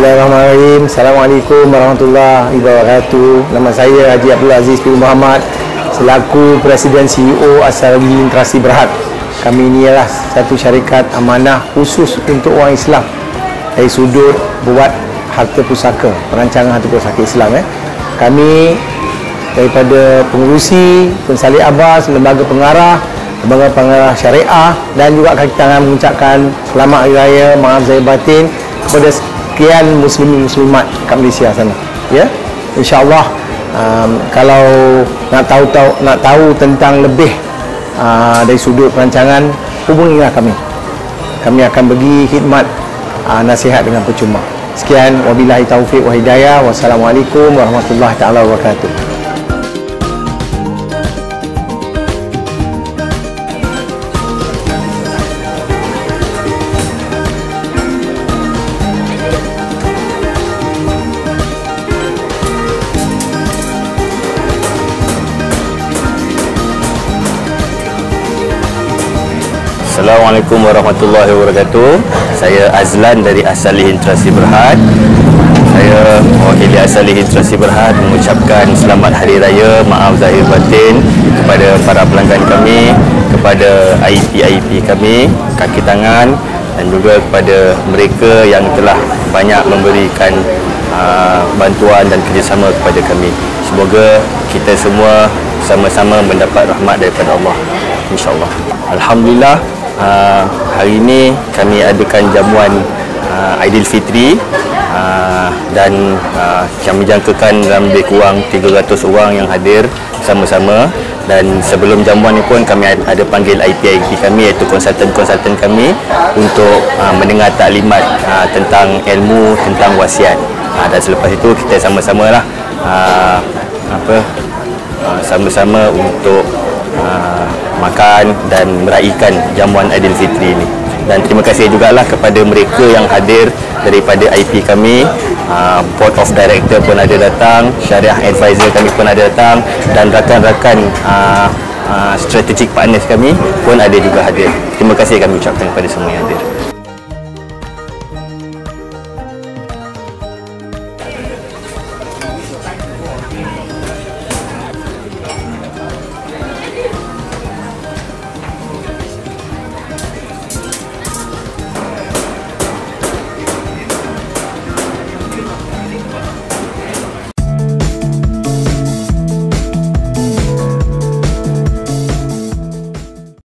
Bismillahirrahmanirrahim. Assalamualaikum warahmatullahi wabarakatuh. Nama saya Haji Abdul Aziz bin Muhammad selaku Presiden CEO Asal Interaksi Berhad. Kami ini ialah satu syarikat amanah khusus untuk orang Islam dari sudut buat harta pusaka, perancangan harta pusaka Islam. Eh. Kami daripada pengurusi, pensalih Abbas, lembaga pengarah, lembaga pengarah syariah dan juga kaki tangan mengucapkan selamat hari raya, maaf zahir batin kepada sekian muslimin muslimat kat Malaysia sana. Ya? Insyaallah um, kalau nak tahu tahu nak tahu tentang lebih uh, dari sudut perancangan hubungilah kami. Kami akan bagi khidmat uh, nasihat dengan percuma. Sekian wabillahi taufik wa hidayah. Wassalamualaikum warahmatullahi taala wabarakatuh Assalamualaikum warahmatullahi wabarakatuh. Saya Azlan dari Asali Intrasi Berhad. Saya mewakili Asali Intrasi Berhad Mengucapkan selamat hari raya Maaf zahir batin Kepada para pelanggan kami Kepada IP-IP kami Kaki tangan Dan juga kepada mereka yang telah banyak memberikan uh, Bantuan dan kerjasama kepada kami. Semoga kita semua sama-sama mendapat rahmat daripada Allah. InsyaAllah. Alhamdulillah uh, hari ini kami adakan jamuan uh, Aidilfitri uh, dan uh, kami jangkakan dalam lebih kurang 300 orang yang hadir sama-sama dan sebelum jamuan ini pun kami ada panggil IP-IP kami iaitu konsultan-konsultan kami untuk uh, mendengar taklimat uh, tentang ilmu tentang wasiat. Uh, dan selepas itu kita sama-sama lah uh, apa sama-sama untuk makan dan meraihkan jamuan Aidilfitri ini. Dan terima kasih juga lah kepada mereka yang hadir daripada IP kami, uh, Board of Director pun ada datang, Syariah Advisor kami pun ada datang dan rakan-rakan uh, uh, strategic partners kami pun ada juga hadir. Terima kasih kami ucapkan kepada semua yang hadir.